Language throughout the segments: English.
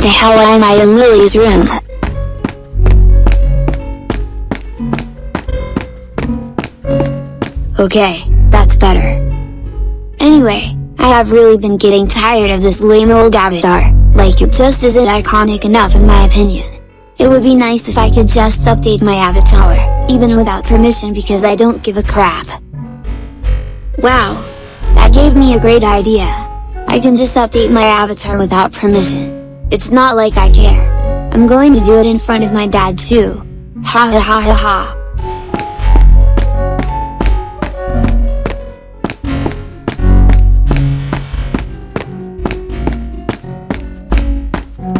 the hell am I in Lily's room? Okay, that's better. Anyway, I have really been getting tired of this lame old avatar, like it just isn't iconic enough in my opinion. It would be nice if I could just update my avatar, even without permission because I don't give a crap. Wow! That gave me a great idea. I can just update my avatar without permission. It's not like I care. I'm going to do it in front of my dad too. Ha ha ha ha ha.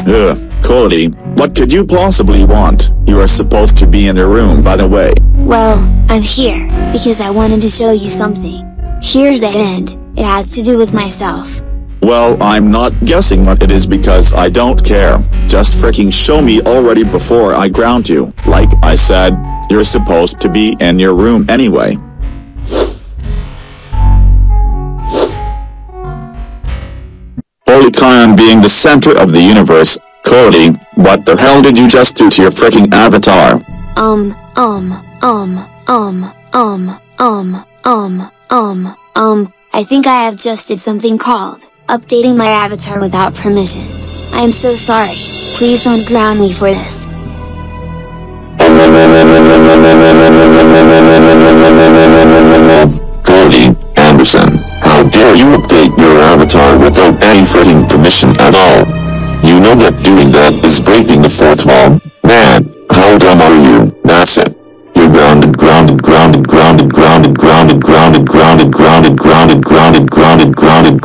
Ugh, Cody, what could you possibly want? You are supposed to be in your room by the way. Well, I'm here, because I wanted to show you something. Here's the end, it has to do with myself. Well, I'm not guessing what it is because I don't care. Just freaking show me already before I ground you. Like I said, you're supposed to be in your room anyway. Holy Khan being the center of the universe, Cody, what the hell did you just do to your freaking avatar? Um, um, um, um, um, um, um, um, um, I think I have just did something called, updating my avatar without permission. I am so sorry, please don't ground me for this. Cody Anderson, how dare you update your avatar without any freaking permission at all? You know that doing that is breaking the fourth wall. Man, how dumb are you? That's it. You're grounded, grounded, grounded, grounded, grounded, grounded, grounded, grounded, grounded, grounded, grounded, grounded, grounded, grounded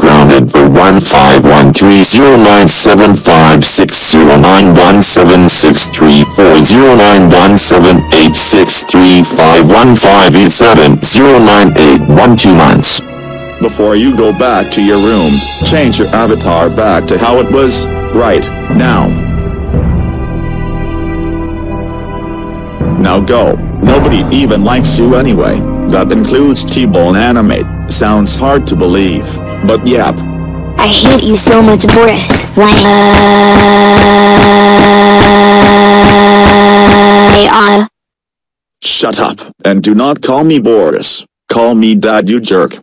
months. Before you go back to your room, change your avatar back to how it was, right, now. Now go. Nobody even likes you anyway. That includes T-Bone Animate. Sounds hard to believe, but yep. I hate you so much, Boris. Why? Shut up. And do not call me Boris. Call me Dad you jerk.